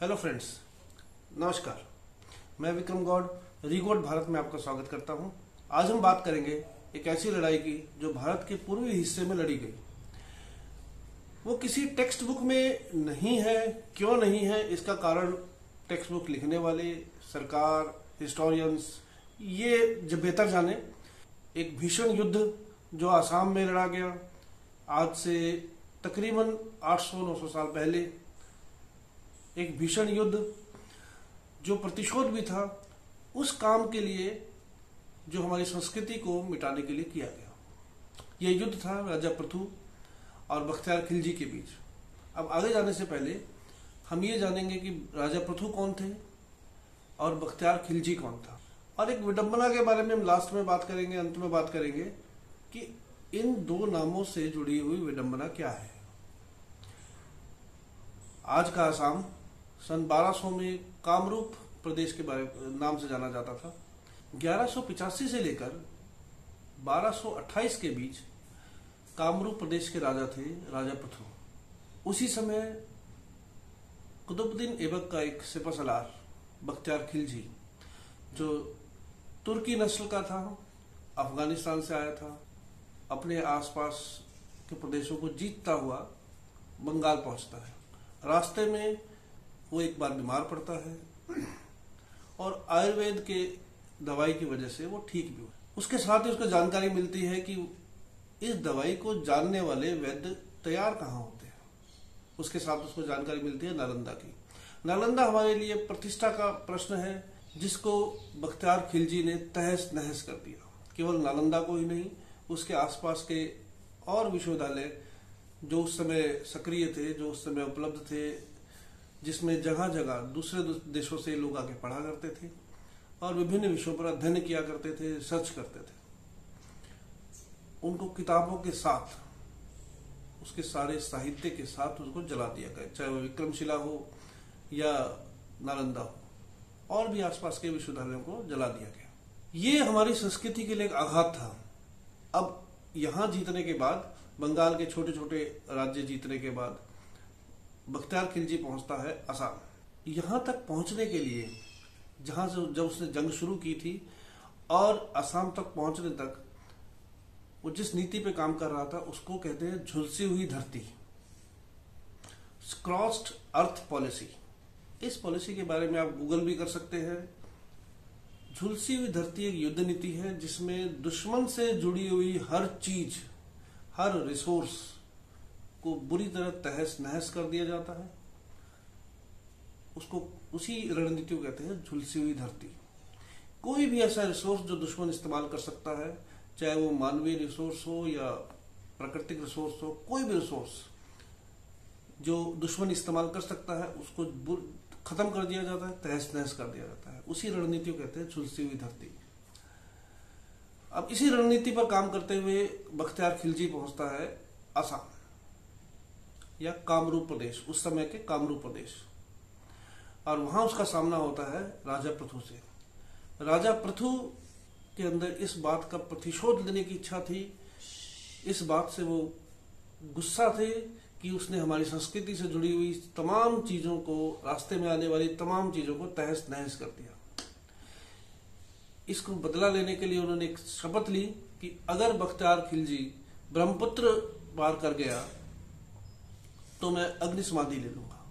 Hello friends, नमस्कार। मैं विक्रम गौड़ रिगोड भारत में आपका स्वागत करता हूँ। आज हम बात करेंगे एक ऐसी लड़ाई की जो भारत के पूर्वी हिस्से में लड़ी गई। वो किसी टेक्स्ट बुक में नहीं है, क्यों नहीं है, इसका कारण टेक्स्ट बुक लिखने वाले, सरकार, हिस्टोरियंस, ये जब बेहतर जाने। एक भीषण युद्ध जो आसाम में लड़ा गया, आज से तकरीबन 800-900 साल पहले एक भीषण युद्ध, जो प्रतिशोध भी था, उस काम के लिए जो हमारी संस्कृति को मिटाने के लिए किया गया। यह युद्ध था राजा प्रथु और बख्तियार खिलजी के बीच। अब आगे जाने से पहले हम ये जानेंगे कि राजा प्रथु कौन थे और बख्तियार खिलजी कौन था। और एक विडंबना के बारे में हम लास्ट में बात करेंगे, अंत में बात करेंगे कि इन दो नामों से जुड़ी हुई विडंबना क्या है। आज का आसाम सन 1200 में कामरूप प्रदेश के बारे, नाम से जाना जाता था। ग्यारह से लेकर 1228 के बीच कामरूप प्रदेश के राजा थे, राजा पृथु उसी समय कुतुबुद्दीन ऐबक का एक सिपा सलार बख्तियार खिलजी जो तुर्की नस्ल का था, अफ़गानिस्तान से आया था, अपने आसपास के प्रदेशों को जीतता हुआ बंगाल पहुँचता है। रास्ते में वो एक बार बीमार पड़ता है। और आयुर्वेद के दवाई की वजह से वो ठीक भी हुआ। उसके साथ ही उसको जानकारी मिलती है कि इस दवाई को जानने वाले वैद्य तैयार कहाँ होते हैं। उसके साथ उसको जानकारी मिलती है नालंदा की। नालंदा हमारे लिए प्रतिष्ठा का प्रश्न है, जिसको बख्तियार खिलजी ने तहस नहस कर दिया। केवल नालंदा को ही नहीं, उसके आसपास के और विश्वविद्यालय जो उस समय सक्रिय थे, जो उस समय उपलब्ध थे जिसमें जगह जगह दूसरे देशों से लोग आके पढ़ा करते थे और विभिन्न विषयों पर अध्ययन किया करते थे रिसर्च करते थे। उनको किताबों के साथ, उसके सारे साहित्य के साथ उसको जला दिया गया, चाहे वो विक्रमशिला हो या नालंदा हो, और भी आसपास के विश्वविद्यालयों को जला दिया गया। ये हमारी संस्कृति के लिए एक आघात था। अब यहाँ जीतने के बाद, बंगाल के छोटे छोटे राज्य जीतने के बाद बख्तियार खिलजी पहुँचता है असम यहाँ तक पहुँचने के लिए, जहाँ से जब उसने जंग शुरू की थी और असम तक पहुँचने तक, वो जिस नीति पे काम कर रहा था, उसको कहते हैं झुलसी हुई धरती। क्रॉस्ड अर्थ पॉलिसी इस पॉलिसी के बारे में आप गूगल भी कर सकते हैं। झुलसी हुई धरती एक युद्ध नीति है, जिसमें दुश्मन से जुड़ी हुई हर चीज़, हर रिसोर्स को बुरी तरह तहस नहस कर दिया जाता है। उसको उसी रणनीति को कहते हैं झुलसी हुई धरती। कोई भी ऐसा रिसोर्स जो दुश्मन इस्तेमाल कर सकता है, चाहे वो मानवीय रिसोर्स हो या प्राकृतिक रिसोर्स हो, कोई भी रिसोर्स जो दुश्मन इस्तेमाल कर सकता है, उसको खत्म कर दिया जाता है, तहस नहस कर दिया जाता है। उसी रणनीति को कहते हैं झुलसी हुई धरती। अब इसी रणनीति पर काम करते हुए बख्तियार खिलजी पहुँचता है असम या कामरूप प्रदेश, उस समय के कामरूप प्रदेश। और वहाँ उसका सामना होता है राजा पृथु से। राजा पृथु के अंदर इस बात का प्रतिशोध लेने की इच्छा थी। इस बात से वो गुस्सा थे कि उसने हमारी संस्कृति से जुड़ी हुई तमाम चीज़ों को, रास्ते में आने वाली तमाम चीज़ों को तहस नहस कर दिया। इसको बदला लेने के लिए उन्होंने एक शपथ ली कि अगर बख्तियार खिलजी ब्रह्मपुत्र पार कर गया तो मैं अग्नि समाधि ले लूँगा।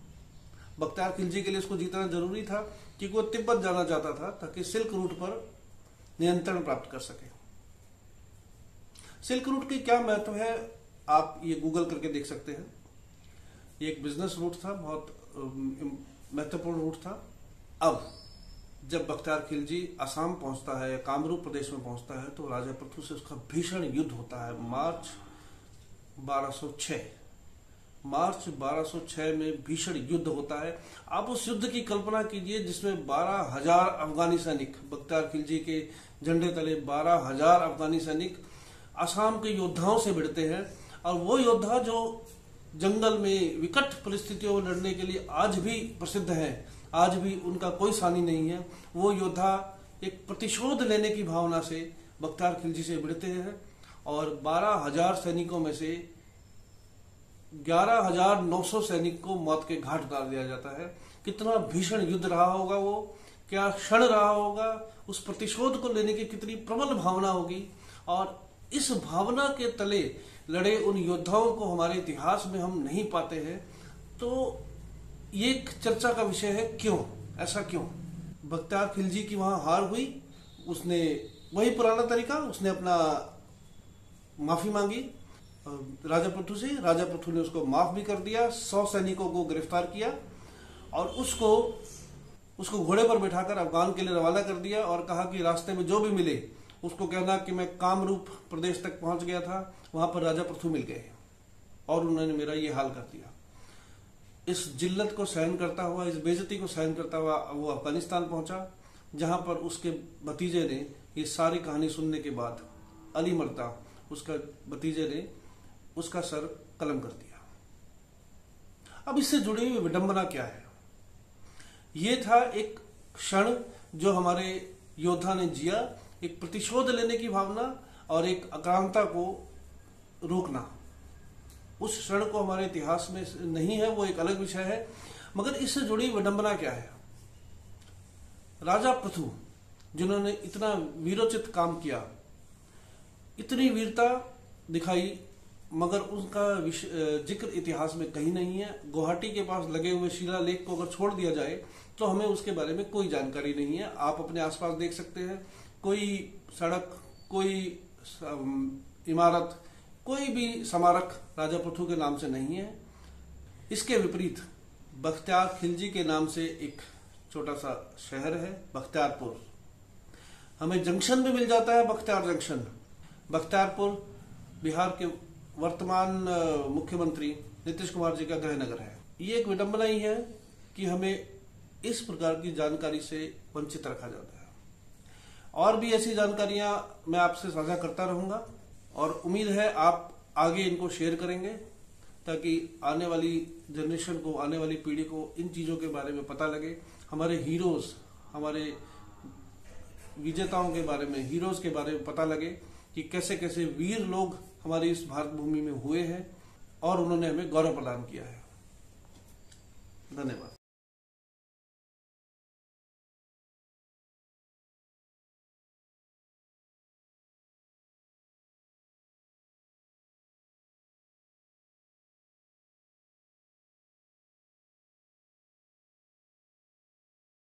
बख्तियार खिलजी के लिए उसको जीतना ज़रूरी था क्योंकि वो तिब्बत जाना चाहता था ताकि सिल्क रूट पर नियंत्रण प्राप्त कर सके। सिल्क रूट की क्या महत्व है, आप ये गूगल करके देख सकते हैं। ये एक बिज़नेस रूट था, बहुत महत्वपूर्ण रूट था। अब, जब बख्तियार खिलजी असम पहुँचता है या कामरूप प्रदेश में पहुँचता है तो राजा पृथु से उसका भीषण युद्ध होता है, मार्च 1206 मार्च 1206 में भीषण युद्ध होता है। आप उस युद्ध की कल्पना कीजिए जिसमें बारह हज़ार अफगानी सैनिक, बख्तियार खिलजी के झंडे तले बारह हज़ार अफगानी सैनिक असम के योद्धाओं से भिड़ते हैं। और वो योद्धा जो जंगल में विकट परिस्थितियों में लड़ने के लिए आज भी प्रसिद्ध है, आज भी उनका कोई सानी नहीं है, वो योद्धा एक प्रतिशोध लेने की भावना से बख्तार खिलजी से भिड़ते हैं। और बारह हज़ार सैनिकों में से ग्यारह हज़ार नौ सौ सैनिक को मौत के घाट उतार दिया जाता है। कितना भीषण युद्ध रहा होगा वो? क्या क्षण रहा होगा? उस प्रतिशोध को लेने की कितनी प्रबल भावना होगी? और इस भावना के तले लड़े उन योद्धाओं को हमारे इतिहास में हम नहीं पाते हैं। तो ये एक चर्चा का विषय है, क्यों? ऐसा क्यों? बख्तियार खिलजी की वहाँ हार हुई। उसने, वही पुराना तरीका? उसने अपना माफ़ी मांगी। राजा पृथु से, राजा पृथु ने उसको माफ़ भी कर दिया, सौ सैनिकों को गिरफ़्तार किया और उसको उसको घोड़े पर बैठाकर अफगान के लिए रवाना कर दिया और कहा कि रास्ते में जो भी मिले, उसको कहना कि मैं कामरूप प्रदेश तक पहुँच गया था, वहाँ पर राजा पृथु मिल गए और उन्होंने मेरा ये हाल कर दिया। इस जिल्लत को सहन करता हुआ, इस बेजती को सहन करता हुआ वो अफ़गानिस्तान पहुँचा, जहाँ पर उसके भतीजे ने ये सारी कहानी सुनने के बाद अली मरता उसका भतीजे ने उसका सर कलम कर दिया। अब इससे जुड़ी हुई विडंबना क्या है? ये था एक क्षण जो हमारे योद्धा ने जिया, एक प्रतिशोध लेने की भावना और एक अक्रांता को रोकना। उस क्षण को हमारे इतिहास में नहीं है, वो एक अलग विषय है, मगर इससे जुड़ी विडंबना क्या है? राजा पृथु, जिन्होंने इतना वीरोचित काम किया, इतनी वीरता दिखाई मगर उनका ज़िक्र इतिहास में कहीं नहीं है। गुवाहाटी के पास लगे हुए शिला लेख को अगर छोड़ दिया जाए तो हमें उसके बारे में कोई जानकारी नहीं है। आप अपने आसपास देख सकते हैं। कोई सड़क, कोई इमारत, कोई भी स्मारक राजा पृथु के नाम से नहीं है। इसके विपरीत, बख्तियार खिलजी के नाम से एक छोटा सा शहर है, बख्तियारपुर। हमें जंक्शन भी मिल जाता है, बख्तियार जंक्शन। बख्तियारपुर बिहार के वर्तमान मुख्यमंत्री नीतीश कुमार जी का गृह नगर है। ये एक विडंबना ही है कि हमें इस प्रकार की जानकारी से वंचित रखा जाता है। और भी ऐसी जानकारियाँ मैं आपसे साझा करता रहूँगा और उम्मीद है आप आगे इनको शेयर करेंगे ताकि आने वाली जनरेशन को, आने वाली पीढ़ी को इन चीज़ों के बारे में पता लगे। हमारे हीरोज, हमारे विजेताओं के बारे में, हीरोज के बारे में पता लगे। कि कैसे कैसे वीर लोग हमारी इस भारत भूमि में हुए हैं और उन्होंने हमें गौरव प्रदान किया है। धन्यवाद।